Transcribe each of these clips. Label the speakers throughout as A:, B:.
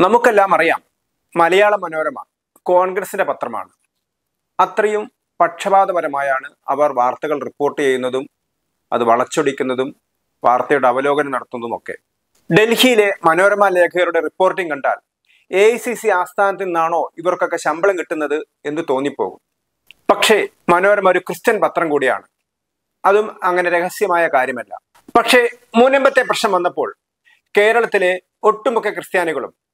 A: നമുക്കെല്ലാം അറിയാം മലയാള മനോരമ കോൺഗ്രസിന്റെ പത്രമാണ്. അത്രയും പക്ഷപാതപരമായാണ് അവർ വാർത്തകൾ റിപ്പോർട്ട് ചെയ്യുന്നതും അത് വളച്ചൊടിക്കുന്നതും വാർത്തയുടെ അവലോകനം നടത്തുന്നതുമൊക്കെ ഡൽഹിയിലെ മനോരമ ലേഖകരുടെ റിപ്പോർട്ടിംഗ് കണ്ടാൽ എ ഐ സി സി ആസ്ഥാനത്ത് നിന്നാണോ ഇവർക്കൊക്കെ ശമ്പളം കിട്ടുന്നത് എന്ന് തോന്നിപ്പോകും. പക്ഷേ മനോരമ ഒരു ക്രിസ്ത്യൻ പത്രം കൂടിയാണ്. അതും അങ്ങനെ രഹസ്യമായ കാര്യമല്ല. പക്ഷേ മുനമ്പത്തെ പ്രശ്നം വന്നപ്പോൾ കേരളത്തിലെ ഒട്ടുമുക്ക ക്രിസ്ത്യാനികളും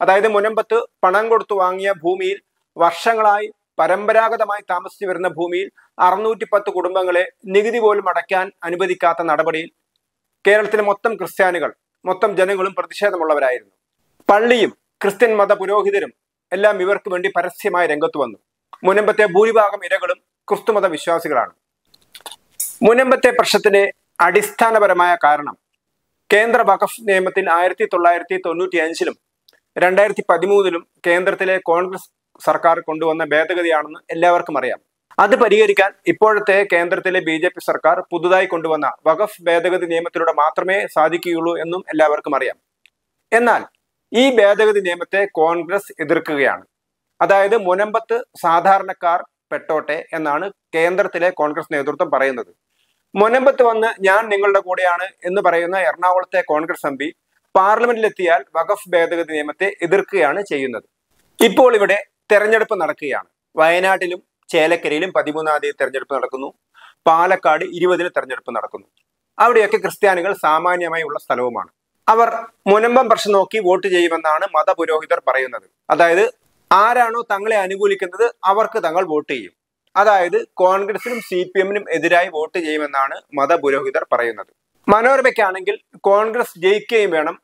A: അതായത് മുനമ്പത്ത് പണം കൊടുത്തു വാങ്ങിയ ഭൂമിയിൽ വർഷങ്ങളായി പരമ്പരാഗതമായി താമസിച്ചു വരുന്ന ഭൂമിയിൽ അറുന്നൂറ്റി പത്ത് കുടുംബങ്ങളെ നികുതി പോലും അടയ്ക്കാൻ അനുവദിക്കാത്ത നടപടിയിൽ കേരളത്തിലെ മൊത്തം ക്രിസ്ത്യാനികൾ മൊത്തം ജനങ്ങളും പ്രതിഷേധമുള്ളവരായിരുന്നു. പള്ളിയും ക്രിസ്ത്യൻ മത പുരോഹിതരും എല്ലാം ഇവർക്ക് വേണ്ടി പരസ്യമായി രംഗത്ത് വന്നു. മുനമ്പത്തെ ഭൂരിഭാഗം ഇരകളും ക്രിസ്തുമത വിശ്വാസികളാണ്. മുനമ്പത്തെ പ്രശ്നത്തിന്റെ അടിസ്ഥാനപരമായ കാരണം കേന്ദ്ര വഖഫ് നിയമത്തിൽ ആയിരത്തി തൊള്ളായിരത്തി തൊണ്ണൂറ്റി അഞ്ചിലും രണ്ടായിരത്തി പതിമൂന്നിലും കേന്ദ്രത്തിലെ കോൺഗ്രസ് സർക്കാർ കൊണ്ടുവന്ന ഭേദഗതിയാണെന്ന് എല്ലാവർക്കും അറിയാം. അത് പരിഹരിക്കാൻ ഇപ്പോഴത്തെ കേന്ദ്രത്തിലെ ബി ജെ പി സർക്കാർ പുതുതായി കൊണ്ടുവന്ന വഖഫ് ഭേദഗതി നിയമത്തിലൂടെ മാത്രമേ സാധിക്കുകയുള്ളൂ എന്നും എല്ലാവർക്കും അറിയാം. എന്നാൽ ഈ ഭേദഗതി നിയമത്തെ കോൺഗ്രസ് എതിർക്കുകയാണ്. അതായത് മുനമ്പത്ത് സാധാരണക്കാർ പെട്ടോട്ടെ എന്നാണ് കേന്ദ്രത്തിലെ കോൺഗ്രസ് നേതൃത്വം പറയുന്നത്. മുനമ്പത്ത് വന്ന് ഞാൻ നിങ്ങളുടെ കൂടെയാണ് എന്ന് പറയുന്ന എറണാകുളത്തെ കോൺഗ്രസ് എം പാർലമെന്റിലെത്തിയാൽ വഖഫ് ഭേദഗതി നിയമത്തെ എതിർക്കുകയാണ് ചെയ്യുന്നത്. ഇപ്പോൾ ഇവിടെ തെരഞ്ഞെടുപ്പ് നടക്കുകയാണ്. വയനാട്ടിലും ചേലക്കരയിലും പതിമൂന്നാം തീയതി തെരഞ്ഞെടുപ്പ് നടക്കുന്നു. പാലക്കാട് ഇരുപതിന് തെരഞ്ഞെടുപ്പ് നടക്കുന്നു. അവിടെയൊക്കെ ക്രിസ്ത്യാനികൾ സാമാന്യമായി ഉള്ള സ്ഥലവുമാണ്. അവർ മുനമ്പം പ്രശ്നം നോക്കി വോട്ട് ചെയ്യുമെന്നാണ് മതപുരോഹിതർ പറയുന്നത്. അതായത് ആരാണോ തങ്ങളെ അനുകൂലിക്കുന്നത് അവർക്ക് തങ്ങൾ വോട്ട് ചെയ്യും. അതായത് കോൺഗ്രസിനും സി പി എമ്മിനും എതിരായി വോട്ട് ചെയ്യുമെന്നാണ് മതപുരോഹിതർ പറയുന്നത്. മനോരമയ്ക്കാണെങ്കിൽ കോൺഗ്രസ് ജയിക്കുകയും വേണം.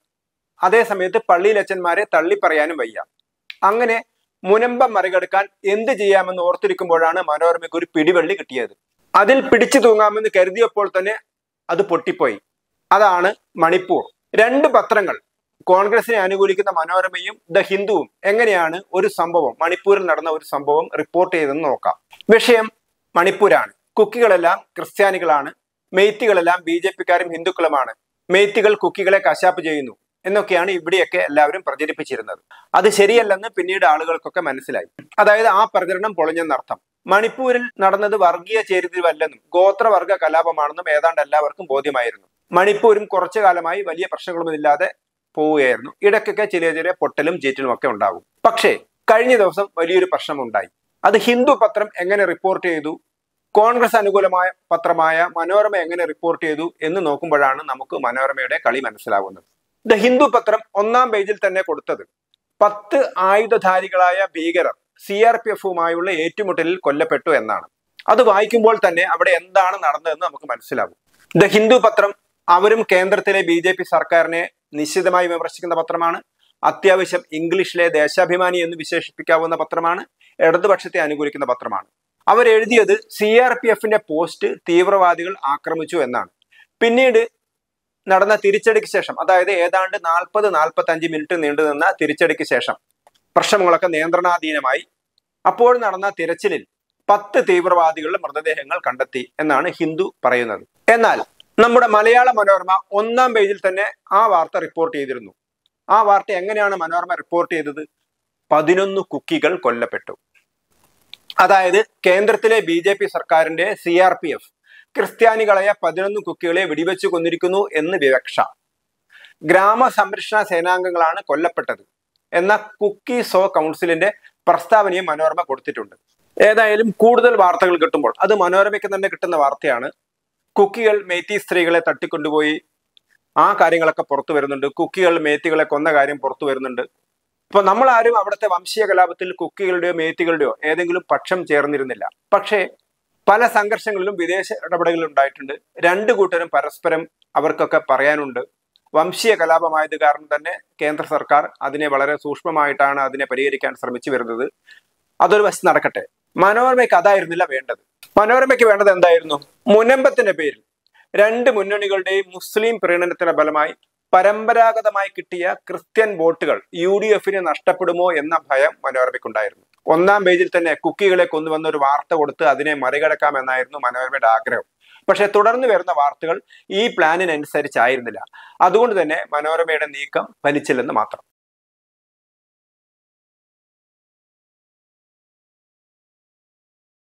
A: അതേസമയത്ത് പള്ളിയിലച്ഛന്മാരെ തള്ളിപ്പറയാനും വയ്യ. അങ്ങനെ മുനമ്പം മറികടക്കാൻ എന്ത് ചെയ്യാമെന്ന് ഓർത്തിരിക്കുമ്പോഴാണ് മനോരമയ്ക്ക് ഒരു പിടിവള്ളി കിട്ടിയത്. അതിൽ പിടിച്ചു തൂങ്ങാമെന്ന് കരുതിയപ്പോൾ തന്നെ അത് പൊട്ടിപ്പോയി. അതാണ് മണിപ്പൂർ. രണ്ട് പത്രങ്ങൾ. കോൺഗ്രസിനെ അനുകൂലിക്കുന്ന മനോരമയും ദ ഹിന്ദുവും. എങ്ങനെയാണ് ഒരു സംഭവം? മണിപ്പൂരിൽ നടന്ന ഒരു സംഭവം റിപ്പോർട്ട് ചെയ്തെന്ന് നോക്കാം. വിഷയം മണിപ്പൂരാണ്. കുക്കികളെല്ലാം ക്രിസ്ത്യാനികളാണ്. മെയ്ത്തികളെല്ലാം ബി ജെ പിക്കാരും ഹിന്ദുക്കളുമാണ്. മെയ്ത്തികൾ കുക്കികളെ കശാപ്പ് ചെയ്യുന്നു. എന്നൊക്കെയാണ് ഇവിടെയൊക്കെ എല്ലാവരും പ്രചരിപ്പിച്ചിരുന്നത്. അത് ശരിയല്ലെന്ന് പിന്നീട് ആളുകൾക്കൊക്കെ മനസ്സിലായി. അതായത് ആ പ്രചരണം പൊളിഞ്ഞെന്നർത്ഥം. മണിപ്പൂരിൽ നടന്നത് വർഗീയ ചേരിതിരിവല്ലെന്നും ഗോത്രവർഗ കലാപമാണെന്നും ഏതാണ്ട് എല്ലാവർക്കും ബോധ്യമായിരുന്നു. മണിപ്പൂരും കുറച്ചു കാലമായി വലിയ പ്രശ്നങ്ങളൊന്നുമില്ലാതെ പോവുകയായിരുന്നു. ഇടയ്ക്കൊക്കെ ചെറിയ ചെറിയ പൊട്ടലും ചീറ്റലും ഒക്കെ ഉണ്ടാകും. പക്ഷേ കഴിഞ്ഞ ദിവസം വലിയൊരു പ്രശ്നമുണ്ടായി. അത് ഹിന്ദു പത്രം എങ്ങനെ റിപ്പോർട്ട് ചെയ്തു? കോൺഗ്രസ് അനുകൂലമായ പത്രമായ മനോരമ എങ്ങനെ റിപ്പോർട്ട് ചെയ്തു എന്ന് നോക്കുമ്പോഴാണ് നമുക്ക് മനോരമയുടെ കളി മനസ്സിലാകുന്നത് ദ ഹിന്ദു പത്രം ഒന്നാം പേജിൽ തന്നെ കൊടുത്തത് പത്ത് ആയുധധാരികളായ ഭീകരർ സി ആർ പി എഫുമായുള്ള ഏറ്റുമുട്ടലിൽ കൊല്ലപ്പെട്ടു എന്നാണ്. അത് വായിക്കുമ്പോൾ തന്നെ അവിടെ എന്താണ് നടന്നതെന്ന് നമുക്ക് മനസ്സിലാകും ദ ഹിന്ദു പത്രം അവരും കേന്ദ്രത്തിലെ ബി ജെ പി സർക്കാരിനെ നിശ്ചിതമായി വിമർശിക്കുന്ന പത്രമാണ്. അത്യാവശ്യം ഇംഗ്ലീഷിലെ ദേശാഭിമാനി എന്ന് വിശേഷിപ്പിക്കാവുന്ന പത്രമാണ്. ഇടതുപക്ഷത്തെ അനുകൂലിക്കുന്ന പത്രമാണ്. അവരെഴുതിയത് സി ആർ പി എഫിന്റെ പോസ്റ്റ് തീവ്രവാദികൾ ആക്രമിച്ചു എന്നാണ്. പിന്നീട് നടന്ന തിരിച്ചടിക്ക് ശേഷം അതായത് ഏതാണ്ട് നാൽപ്പത് നാൽപ്പത്തി അഞ്ച് മിനിറ്റ് നീണ്ടു നിന്ന തിരിച്ചടിക്ക് ശേഷം പ്രശ്നങ്ങളൊക്കെ നിയന്ത്രണാധീനമായി. അപ്പോൾ നടന്ന തിരച്ചിലിൽ പത്ത് തീവ്രവാദികളുടെ മൃതദേഹങ്ങൾ കണ്ടെത്തി എന്നാണ് ഹിന്ദു പറയുന്നത്. എന്നാൽ നമ്മുടെ മലയാള മനോരമ ഒന്നാം പേജിൽ തന്നെ ആ വാർത്ത റിപ്പോർട്ട് ചെയ്തിരുന്നു. ആ വാർത്ത എങ്ങനെയാണ് മനോരമ റിപ്പോർട്ട് ചെയ്തത്? പതിനൊന്ന് കുക്കികൾ കൊല്ലപ്പെട്ടു. അതായത് കേന്ദ്രത്തിലെ ബി ജെ പി സർക്കാരിന്റെ സി ആർ പി എഫ് ക്രിസ്ത്യാനികളായ പതിനൊന്ന് കുക്കികളെ വെടിവെച്ചു കൊന്നിരിക്കുന്നു എന്ന് വിവക്ഷ. ഗ്രാമ സംരക്ഷണ സേനാംഗങ്ങളാണ് കൊല്ലപ്പെട്ടത്. എന്ന കുക്കി സോ കൗൺസിലിന്റെ പ്രസ്താവനയും മനോരമ കൊടുത്തിട്ടുണ്ട്. ഏതായാലും കൂടുതൽ വാർത്തകൾ കിട്ടുമ്പോൾ അത് മനോരമയ്ക്ക് തന്നെ കിട്ടുന്ന വാർത്തയാണ്. കുക്കികൾ മേത്തി സ്ത്രീകളെ തട്ടിക്കൊണ്ടുപോയി. ആ കാര്യങ്ങളൊക്കെ പുറത്തു വരുന്നുണ്ട്. കുക്കികൾ മേത്തികളെ കൊന്ന കാര്യം പുറത്തു വരുന്നുണ്ട്. ഇപ്പൊ നമ്മൾ ആരും അവിടുത്തെ വംശീയ കലാപത്തിൽ കുക്കികളുടെയോ മേത്തികളുടെയോ ഏതെങ്കിലും പക്ഷം ചേർന്നിരുന്നില്ല. പക്ഷേ പല സംഘർഷങ്ങളിലും വിദേശ ഇടപെടലുകൾ ഉണ്ടായിട്ടുണ്ട്. രണ്ടു കൂട്ടരും പരസ്പരം അവർക്കൊക്കെ പറയാനുണ്ട്. വംശീയ കലാപമായത് കാരണം തന്നെ കേന്ദ്ര സർക്കാർ അതിനെ വളരെ സൂക്ഷ്മമായിട്ടാണ് അതിനെ പരിഹരിക്കാൻ ശ്രമിച്ചു വരുന്നത്. അതൊരു വശം നടക്കട്ടെ. മനോരമയ്ക്ക് അതായിരുന്നില്ല വേണ്ടത്. മനോരമയ്ക്ക് വേണ്ടത് എന്തായിരുന്നു? മുനമ്പത്തിന്റെ പേരിൽ. രണ്ട് മുന്നണികളുടെയും മുസ്ലിം പ്രീണനത്തിന്റെ ഫലമായി പരമ്പരാഗതമായി കിട്ടിയ ക്രിസ്ത്യൻ വോട്ടുകൾ യു ഡി എഫിന് നഷ്ടപ്പെടുമോ എന്ന ഭയം മനോരമയ്ക്കുണ്ടായിരുന്നു. ഒന്നാം പേജിൽ തന്നെ കുക്കികളെ കൊണ്ടുവന്ന ഒരു വാർത്ത കൊടുത്ത് അതിനെ മറികടക്കാമെന്നായിരുന്നു മനോരമയുടെ ആഗ്രഹം. പക്ഷെ തുടർന്ന് വരുന്ന വാർത്തകൾ ഈ പ്ലാനിനനുസരിച്ചായിരുന്നില്ല. അതുകൊണ്ട് തന്നെ മനോരമയുടെ നീക്കം ഫലിച്ചില്ലെന്ന് മാത്രം.